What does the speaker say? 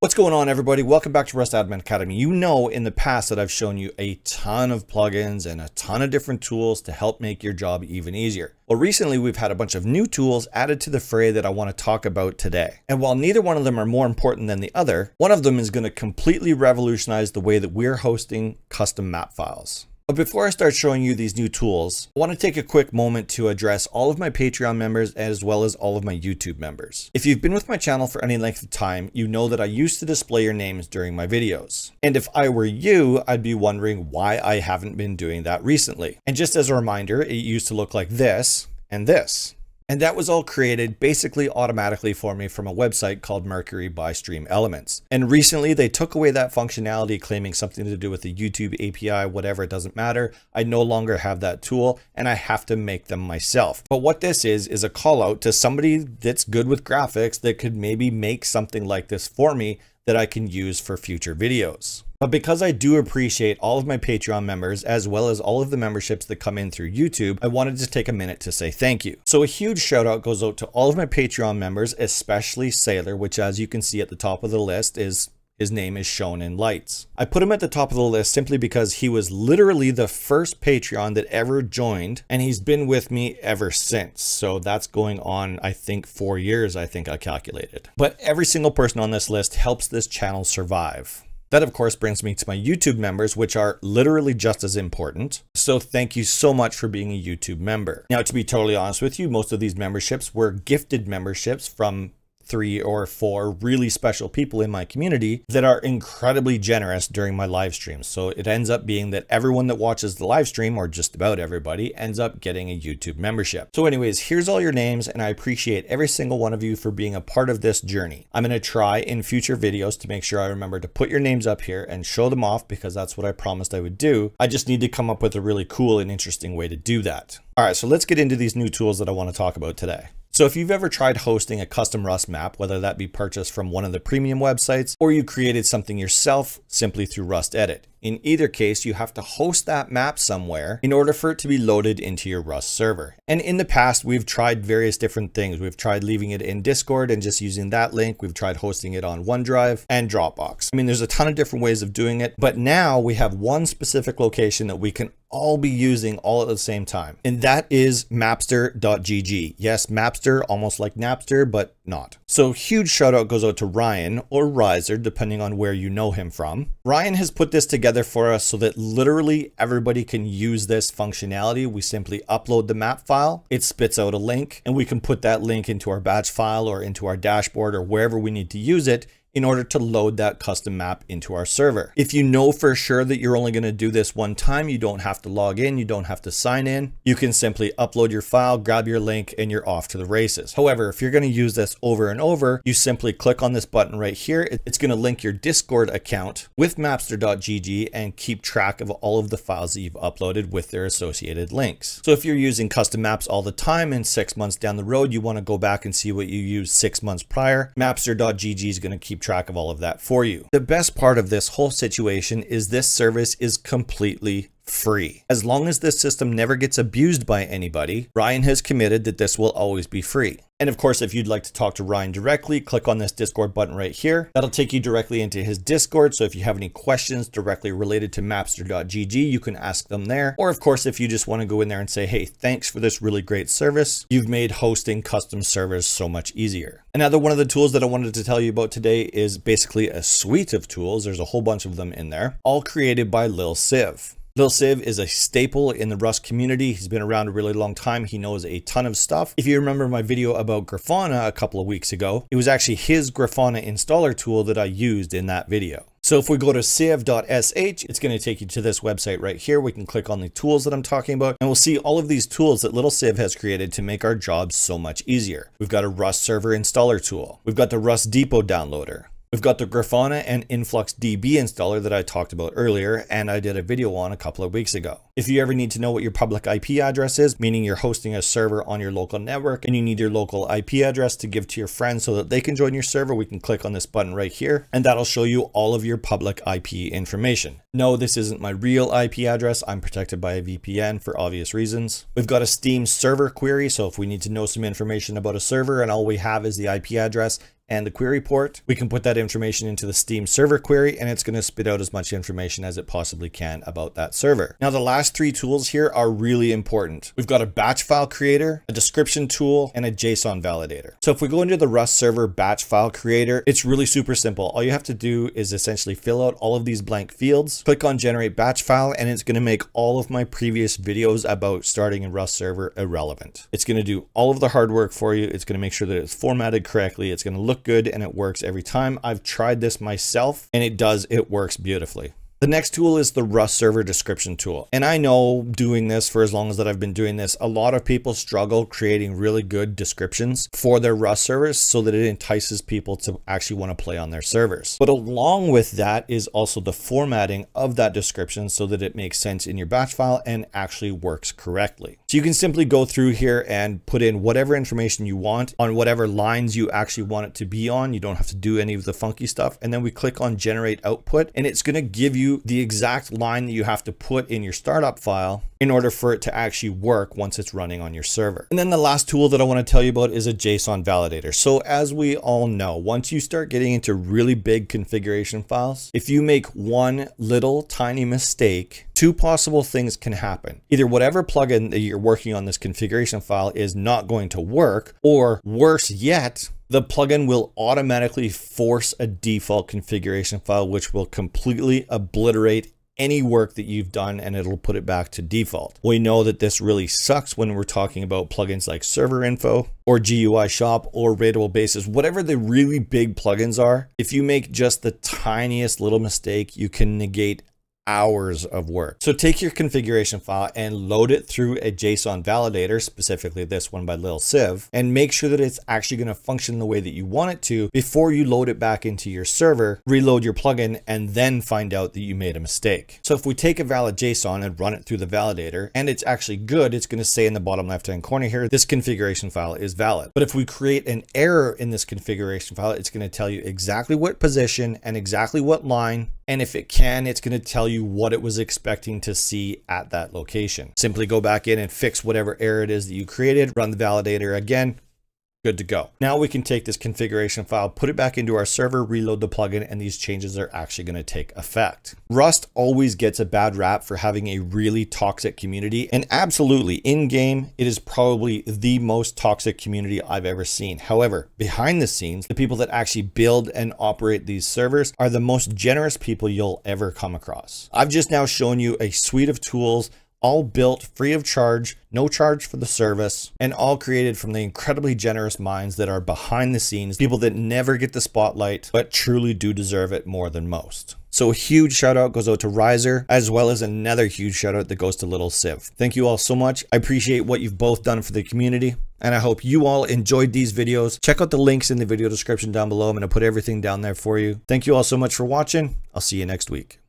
What's going on everybody? Welcome back to Rust Admin Academy. You know in the past that I've shown you a ton of plugins and a ton of different tools to help make your job even easier. Well, recently we've had a bunch of new tools added to the fray that I want to talk about today. And while neither one of them are more important than the other, one of them is going to completely revolutionize the way that we're hosting custom map files. But before I start showing you these new tools, I want to take a quick moment to address all of my Patreon members as well as all of my YouTube members. If you've been with my channel for any length of time, you know that I used to display your names during my videos. And if I were you, I'd be wondering why I haven't been doing that recently. And just as a reminder, it used to look like this and this. And that was all created basically automatically for me from a website called Mercury by Stream Elements. And recently they took away that functionality claiming something to do with the YouTube API, whatever, it doesn't matter. I no longer have that tool and I have to make them myself. But what this is, is a call out to somebody that's good with graphics that could maybe make something like this for me that I can use for future videos. But because I do appreciate all of my Patreon members, as well as all of the memberships that come in through YouTube, I wanted to take a minute to say thank you. So a huge shout out goes out to all of my Patreon members, especially Sailor, which as you can see at the top of the list is his name is shown in lights. I put him at the top of the list simply because he was literally the first Patreon that ever joined and he's been with me ever since. So that's going on, I think four years, I think I calculated. But every single person on this list helps this channel survive. That of course brings me to my YouTube members, which are literally just as important. So thank you so much for being a YouTube member. Now, to be totally honest with you, most of these memberships were gifted memberships from three or four really special people in my community that are incredibly generous during my live streams. So it ends up being that everyone that watches the live stream, or just about everybody, ends up getting a YouTube membership. So anyways, here's all your names and I appreciate every single one of you for being a part of this journey. I'm going to try in future videos to make sure I remember to put your names up here and show them off because that's what I promised I would do. I just need to come up with a really cool and interesting way to do that. All right, so let's get into these new tools that I want to talk about today. So if you've ever tried hosting a custom Rust map, whether that be purchased from one of the premium websites or you created something yourself simply through Rust Edit, in either case, you have to host that map somewhere in order for it to be loaded into your Rust server. And in the past, we've tried various different things. We've tried leaving it in Discord and just using that link. We've tried hosting it on OneDrive and Dropbox. I mean, there's a ton of different ways of doing it, but now we have one specific location that we can all be using all at the same time. And that is mapstr.gg. Yes, Mapster, almost like Napster, but not. So huge shout out goes out to Ryan or Ryz0r, depending on where you know him from. Ryan has put this together for us so that literally everybody can use this functionality. We simply upload the map file, it spits out a link, and we can put that link into our batch file or into our dashboard or wherever we need to use it in order to load that custom map into our server. If you know for sure that you're only going to do this one time, you don't have to log in, you don't have to sign in. You can simply upload your file, grab your link, and you're off to the races. However, if you're going to use this over and over, you simply click on this button right here. It's going to link your Discord account with mapstr.gg and keep track of all of the files that you've uploaded with their associated links. So if you're using custom maps all the time and six months down the road, you want to go back and see what you used six months prior, mapstr.gg is going to keep track of all of that for you. The best part of this whole situation is this service is completely free. As long as this system never gets abused by anybody, Ryan has committed that this will always be free. And of course, if you'd like to talk to Ryan directly, click on this Discord button right here. That'll take you directly into his Discord. So if you have any questions directly related to mapstr.gg, you can ask them there. Or of course, if you just want to go in there and say, hey, thanks for this really great service, you've made hosting custom servers so much easier. Another one of the tools that I wanted to tell you about today is basically a suite of tools. There's a whole bunch of them in there, all created by Lil Civ. Lil Civ is a staple in the Rust community. He's been around a really long time. He knows a ton of stuff. If you remember my video about Grafana a couple of weeks ago, it was actually his Grafana installer tool that I used in that video. So if we go to civ.sh, it's going to take you to this website right here. We can click on the tools that I'm talking about and we'll see all of these tools that Little Civ has created to make our jobs so much easier. We've got a Rust server installer tool. We've got the Rust depot downloader. We've got the Grafana and InfluxDB installer that I talked about earlier and I did a video on a couple of weeks ago. If you ever need to know what your public IP address is, meaning you're hosting a server on your local network and you need your local IP address to give to your friends so that they can join your server, we can click on this button right here and that'll show you all of your public IP information. No, this isn't my real IP address. I'm protected by a VPN for obvious reasons. We've got a Steam server query. So if we need to know some information about a server and all we have is the IP address, and the query port. We can put that information into the Steam server query and it's going to spit out as much information as it possibly can about that server. Now the last three tools here are really important. We've got a batch file creator, a description tool, and a JSON validator. So if we go into the Rust server batch file creator, it's really super simple. All you have to do is essentially fill out all of these blank fields, click on generate batch file, and it's going to make all of my previous videos about starting a Rust server irrelevant. It's going to do all of the hard work for you. It's going to make sure that it's formatted correctly. It's going to look good and it works every time. I've tried this myself and it does, it works beautifully. The next tool is the Rust server description tool. And I know doing this for as long as that I've been doing this, a lot of people struggle creating really good descriptions for their Rust servers so that it entices people to actually want to play on their servers. But along with that is also the formatting of that description so that it makes sense in your batch file and actually works correctly. So you can simply go through here and put in whatever information you want on whatever lines you actually want it to be on. You don't have to do any of the funky stuff. And then we click on generate output and it's going to give you the exact line that you have to put in your startup file in order for it to actually work once it's running on your server. And then the last tool that I want to tell you about is a JSON validator. So as we all know, once you start getting into really big configuration files, if you make one little tiny mistake, two possible things can happen. Either whatever plugin that you're working on this configuration file is not going to work, or worse yet, the plugin will automatically force a default configuration file, which will completely obliterate any work that you've done and it'll put it back to default. We know that this really sucks when we're talking about plugins like server info or GUI shop or Raidable Bases, whatever the really big plugins are. If you make just the tiniest little mistake, you can negate hours of work. So take your configuration file and load it through a JSON validator, specifically this one by Lil Civ, and make sure that it's actually going to function the way that you want it to before you load it back into your server, reload your plugin, and then find out that you made a mistake. So if we take a valid JSON and run it through the validator and it's actually good, it's going to say in the bottom left hand corner here, this configuration file is valid. But if we create an error in this configuration file, it's going to tell you exactly what position and exactly what line and if it can, it's going to tell you what it was expecting to see at that location. Simply go back in and fix whatever error it is that you created, run the validator again, good to go. Now we can take this configuration file, put it back into our server, reload the plugin, and these changes are actually going to take effect. Rust always gets a bad rap for having a really toxic community, and absolutely, in-game, it is probably the most toxic community I've ever seen. However, behind the scenes, the people that actually build and operate these servers are the most generous people you'll ever come across. I've just now shown you a suite of tools all built free of charge, no charge for the service, and all created from the incredibly generous minds that are behind the scenes, people that never get the spotlight, but truly do deserve it more than most. So a huge shout out goes out to Ryz0r, as well as another huge shout out that goes to Little Civ. Thank you all so much. I appreciate what you've both done for the community. And I hope you all enjoyed these videos. Check out the links in the video description down below. I'm going to put everything down there for you. Thank you all so much for watching. I'll see you next week.